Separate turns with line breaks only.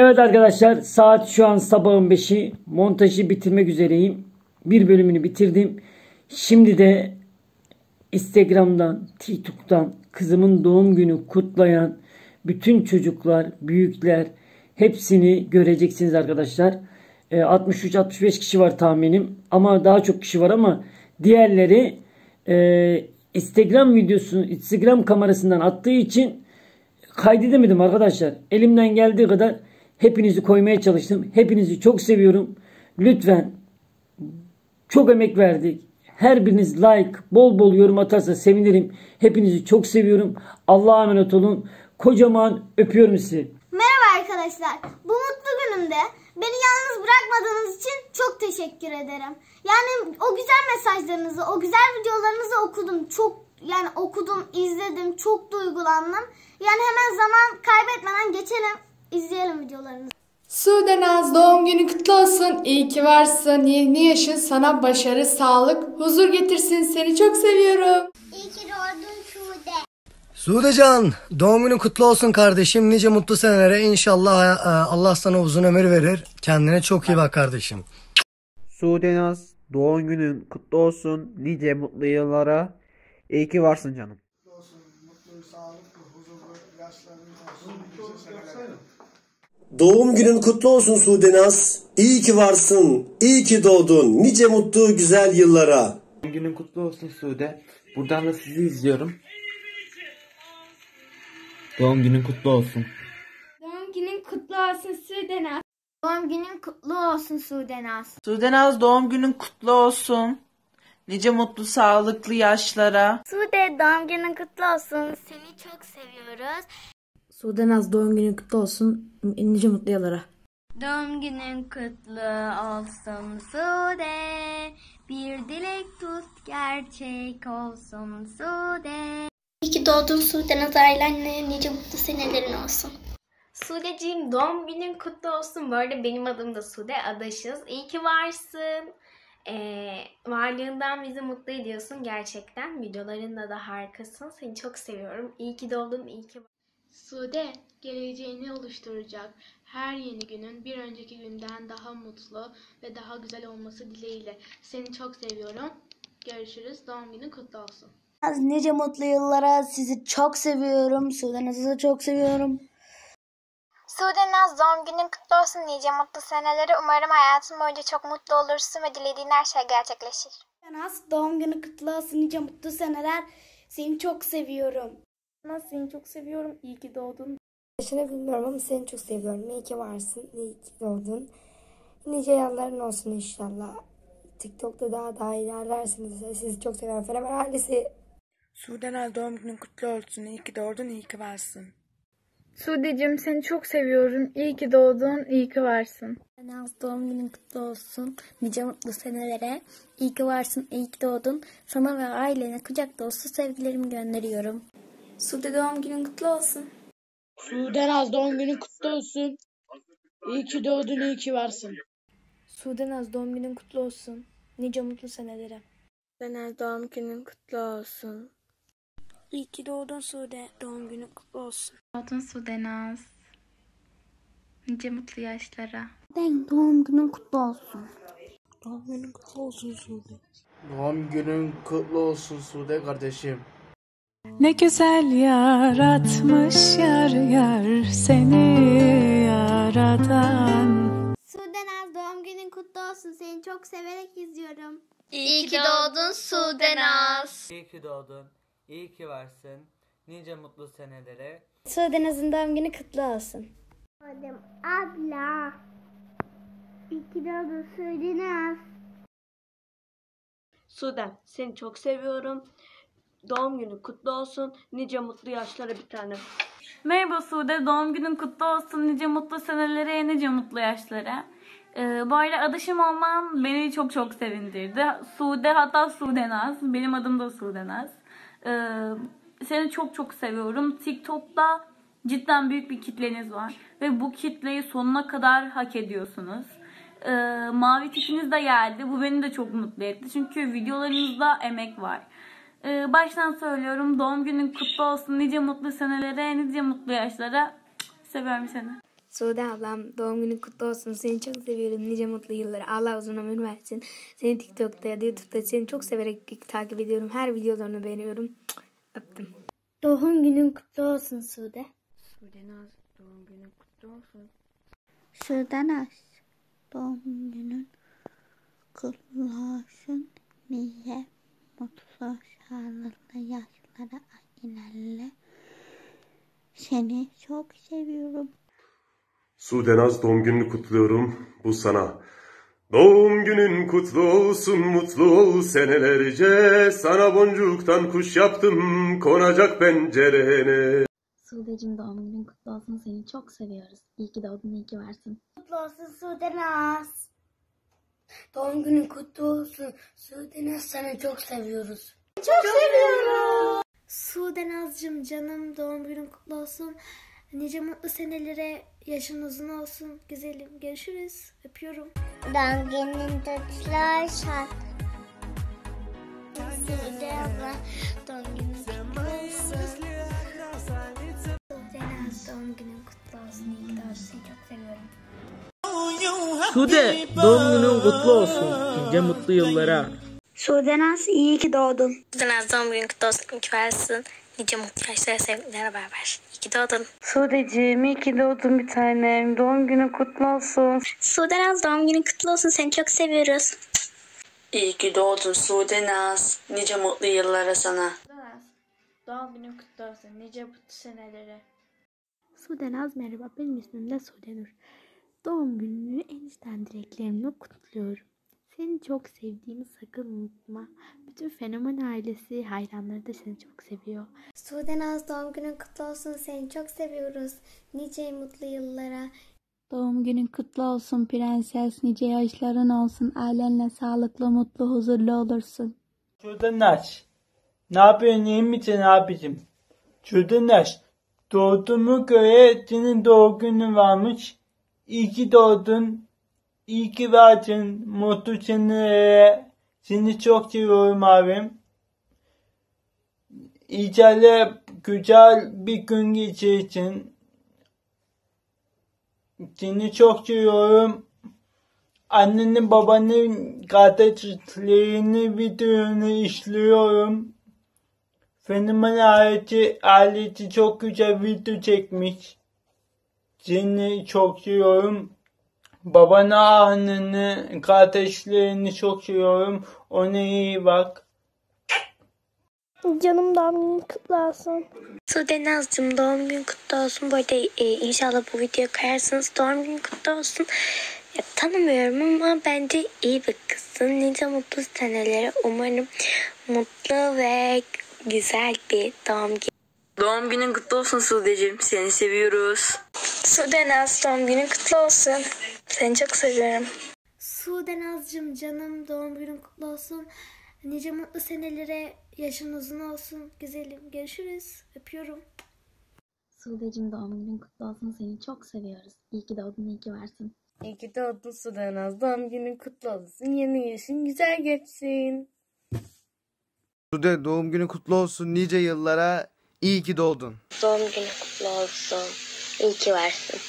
Evet arkadaşlar saat şu an sabahın 5'i. Montajı bitirmek üzereyim. Bir bölümünü bitirdim. Şimdi de Instagram'dan, TikTok'tan kızımın doğum günü kutlayan bütün çocuklar, büyükler hepsini göreceksiniz arkadaşlar. Ee, 63-65 kişi var tahminim. Ama daha çok kişi var ama diğerleri e, Instagram videosunu Instagram kamerasından attığı için kaydedemedim arkadaşlar. Elimden geldiği kadar hepinizi koymaya çalıştım. Hepinizi çok seviyorum. Lütfen çok emek verdik. Her biriniz like, bol bol yorum atarsa sevinirim. Hepinizi çok seviyorum. Allah'a emanet olun. Kocaman öpüyorum sizi.
Merhaba arkadaşlar. Bu mutlu günümde beni yalnız bırakmadığınız için çok teşekkür ederim. Yani o güzel mesajlarınızı, o güzel videolarınızı okudum. Çok yani okudum, izledim, çok duygulandım. Yani hemen zaman kaybetmeden geçelim, izleyelim videolarınızı.
Sude Naz doğum günü kutlu olsun. İyi ki varsın. Yeni yaşın sana başarı, sağlık, huzur getirsin. Seni çok seviyorum.
İyi ki doğdun Sude.
Sudecan doğum günün kutlu olsun kardeşim. Nice mutlu senelere inşallah e, Allah sana uzun ömür verir. Kendine çok iyi bak kardeşim.
Sude Naz, doğum günün kutlu olsun. Nice mutlu yıllara. İyi ki varsın canım.
Doğum günün kutlu olsun Sudenaz. İyi ki varsın. İyi ki doğdun. Nice mutlu güzel yıllara.
Doğum günün kutlu olsun Sude. Buradan da sizi izliyorum. Doğum günün kutlu olsun.
Doğum günün kutlu olsun Sude Naz.
Doğum günün kutlu olsun Sude Naz.
Sudenaz doğum günün kutlu olsun. Nice mutlu sağlıklı yaşlara.
Sude doğum günün kutlu olsun. Seni çok seviyoruz.
Sude Naz doğum günün kutlu olsun. Nice mutlu yıllara.
Doğum günün kutlu olsun Sude. Bir dilek tut gerçek olsun Sude. İyi ki doğdun Sude Naz ailenle nice mutlu senelerin olsun.
Sudeciğim doğum günün kutlu olsun. Bu arada benim adım da Sude. Adaşız. İyi ki varsın. Ee, varlığından bizi mutlu ediyorsun gerçekten. Videolarında da harikasın. Seni çok seviyorum. İyi ki doğdun. iyi ki
Sude, geleceğini oluşturacak her yeni günün bir önceki günden daha mutlu ve daha güzel olması dileğiyle. Seni çok seviyorum. Görüşürüz. Doğum günün kutlu olsun.
Nice mutlu yıllara. Sizi çok seviyorum. Sude Naz'ı da çok seviyorum.
Sude Naz doğum günün kutlu olsun nice mutlu seneleri. Umarım hayatın boyunca çok mutlu olursun ve dilediğin her şey gerçekleşir.
Naz doğum günü kutlu olsun. Nice mutlu seneler. Seni çok seviyorum.
Naz seni çok seviyorum. İyi ki doğdun.
Yaşını bilmiyorum ama seni çok seviyorum. İyi ki varsın. İyi ki doğdun. Nice yılların olsun inşallah. TikTok'ta daha daha ilerlersiniz. Sizi çok seviyorum. Fenomen ailesi.
Sudenaz doğum günün kutlu olsun. İyi ki doğdun, iyi ki varsın.
Sudeciğim seni çok seviyorum. İyi ki doğdun. İyi ki varsın.
Naz doğum günün kutlu olsun. Nice mutlu senelere. İyi ki varsın. İyi ki doğdun. Sana ve ailene kucak dolusu sevgilerimi gönderiyorum.
Sude doğum günün kutlu olsun.
Sude Naz doğum günün kutlu olsun. İyi ki doğdun, iyi ki varsın.
Sude Naz doğum günün kutlu olsun. Nice mutlu senelere.
Sude Naz doğum günün kutlu olsun.
İyi ki doğdun Sude. Doğum günün kutlu olsun.
Doğdun Sude Naz. Nice mutlu yaşlara.
Den doğum günün kutlu olsun.
Doğum günün kutlu olsun Sude.
Doğum günün kutlu olsun Sude kardeşim.
Ne güzel yaratmış yar yar seni yaradan.
Sude Naz doğum günün kutlu olsun. Seni çok severek izliyorum.
İyi ki doğdun Sude Naz.
İyi ki doğdun. İyi ki varsın. Nice mutlu senelere.
Sude Naz'ın doğum günü kutlu olsun.
Adım abla. İyi ki doğdun Sude Naz.
Sude seni çok seviyorum. Doğum günü kutlu olsun. Nice mutlu yaşlara bir tane.
Merhaba Sude, doğum günün kutlu olsun. Nice mutlu senelere, nice mutlu yaşlara. Ee, bu arada adaşım olman beni çok çok sevindirdi. Sude hatta Sude Naz. Benim adım da Sude Naz. Ee, seni çok çok seviyorum. TikTok'ta cidden büyük bir kitleniz var. Ve bu kitleyi sonuna kadar hak ediyorsunuz. Ee, mavi tipiniz de geldi. Bu beni de çok mutlu etti. Çünkü videolarınızda emek var. Ee, baştan söylüyorum doğum günün kutlu olsun. Nice mutlu senelere, nice mutlu yaşlara. Seviyorum seni.
Sude ablam doğum günün kutlu olsun. Seni çok seviyorum. Nice mutlu yıllara. Allah uzun ömür versin. Seni TikTok'ta ya da YouTube'da seni çok severek takip ediyorum. Her videolarını beğeniyorum. Öptüm.
Doğum günün kutlu olsun Sude.
Sude Naz doğum günün kutlu olsun.
Sude Naz. Doğum günün kutlu olsun. Nice mutlu sağlıklı yaşlara ilerle. Seni çok seviyorum.
Sudenaz doğum gününü kutluyorum. Bu sana. Doğum günün kutlu olsun, mutlu ol senelerce. Sana boncuktan kuş yaptım, konacak pencerene.
Sude'cim doğum günün kutlu olsun. Seni çok seviyoruz. İyi ki doğdun, iyi ki varsın.
Kutlu olsun Sude Naz. Doğum günün kutlu olsun. Sude Naz seni çok seviyoruz.
Çok, seviyorum. Sude Nazcığım canım doğum günün kutlu olsun. Nice mutlu senelere yaşın uzun olsun. Güzelim. Görüşürüz. Öpüyorum.
Doğum günün kutlu olsun. Doğum günün kutlu olsun.
Sude Naz doğum günün kutlu olsun. İyi ki doğdun. Seni çok seviyorum.
Sude doğum günün kutlu olsun. Nice mutlu yıllara.
Sude Naz iyi ki doğdun.
Sude Naz doğum günün kutlu olsun. İyi ki varsın. Nice mutlu yaşlara sevgilerle beraber. İyi ki doğdun.
Sude'cim iyi ki doğdun bir tanem. Doğum günün kutlu olsun.
Sude Naz doğum günün kutlu olsun. Seni çok seviyoruz.
İyi ki doğdun Sude Naz. Nice mutlu yıllara sana.
Doğum günün kutlu olsun. Nice mutlu senelere.
Sude Naz merhaba. Benim ismim de Sude Nur. Doğum gününü en içten dileklerimle kutluyorum. Seni çok sevdiğimi sakın unutma. Bütün Fenomen ailesi hayranları da seni çok seviyor.
Sude Naz doğum günün kutlu olsun. Seni çok seviyoruz. Nice mutlu yıllara.
Doğum günün kutlu olsun prenses. Nice yaşların olsun. Ailenle sağlıklı, mutlu, huzurlu olursun.
Şuradan aç. Ne yapıyorsun iyi misin abicim? Şuradan aç. Doğduğumu göre senin doğum günün varmış. İyi ki doğdun. İyi ki varsın. Mutlu senelere. Seni çok seviyorum abim. İnşallah güzel bir gün geçirsin. Seni çok seviyorum. Annenin babanın kardeşlerini videonu işliyorum. Fenomen ailesi, ailesi çok güzel video çekmiş. Seni çok seviyorum. Babanı, anneni, kardeşlerini çok seviyorum. Ona iyi bak.
Canım doğum günün kutlu olsun.
Sude Nazcığım doğum günün kutlu olsun. Bu arada e, inşallah bu videoyu koyarsınız. Doğum günün kutlu olsun. Ya, tanımıyorum ama bence iyi bir kızsın. Nice mutlu senelere. Umarım mutlu ve güzel bir doğum günü.
Doğum günün kutlu olsun Sude'cim. Seni seviyoruz.
Sude Naz doğum günün kutlu olsun. Seni çok seviyorum.
Sude Nazcığım canım doğum günün kutlu olsun. Nice mutlu senelere yaşın uzun olsun. Güzelim. Görüşürüz. Öpüyorum.
Sude'cim doğum günün kutlu olsun. Seni çok seviyoruz. İyi ki doğdun, iyi ki varsın.
İyi ki doğdun Sude Naz. Doğum günün kutlu olsun. Yeni yaşın güzel geçsin.
Sude doğum günü kutlu olsun. Nice yıllara iyi ki doğdun.
Doğum günün kutlu olsun. İyi ki varsın.